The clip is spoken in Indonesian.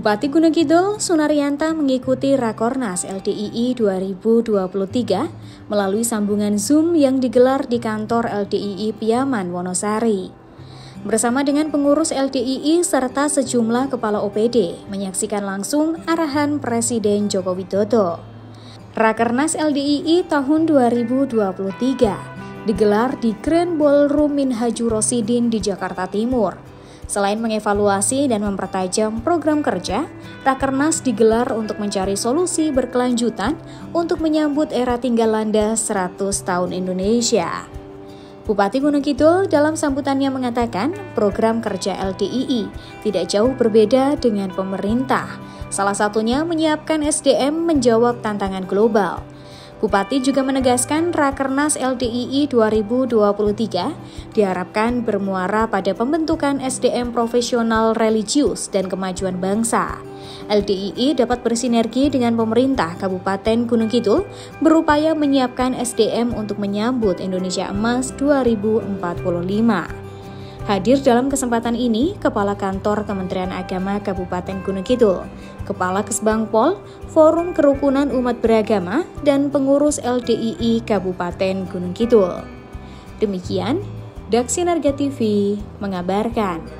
Bupati Gunung Kidul, Sunarianta mengikuti Rakornas LDII 2023 melalui sambungan Zoom yang digelar di kantor LDII Piaman, Wonosari. Bersama dengan pengurus LDII serta sejumlah kepala OPD menyaksikan langsung arahan Presiden Joko Widodo. Rakernas LDII tahun 2023 digelar di Grand Ballroom Minhaju Rosidin di Jakarta Timur Selain mengevaluasi dan mempertajam program kerja, Rakernas digelar untuk mencari solusi berkelanjutan untuk menyambut era tinggal landa 100 tahun Indonesia. Bupati Gunung Kidul dalam sambutannya mengatakan program kerja LDII tidak jauh berbeda dengan pemerintah. Salah satunya menyiapkan SDM menjawab tantangan global – Bupati juga menegaskan Rakernas LDII 2023 diharapkan bermuara pada pembentukan SDM profesional religius dan kemajuan bangsa. LDII dapat bersinergi dengan pemerintah Kabupaten Gunung Kidul berupaya menyiapkan SDM untuk menyambut Indonesia Emas 2045. Hadir dalam kesempatan ini Kepala Kantor Kementerian Agama Kabupaten Gunung Kidul, Kepala Kesbangpol, Forum Kerukunan Umat Beragama, dan pengurus LDII Kabupaten Gunung Kidul. Demikian, Daksi Narga TV mengabarkan.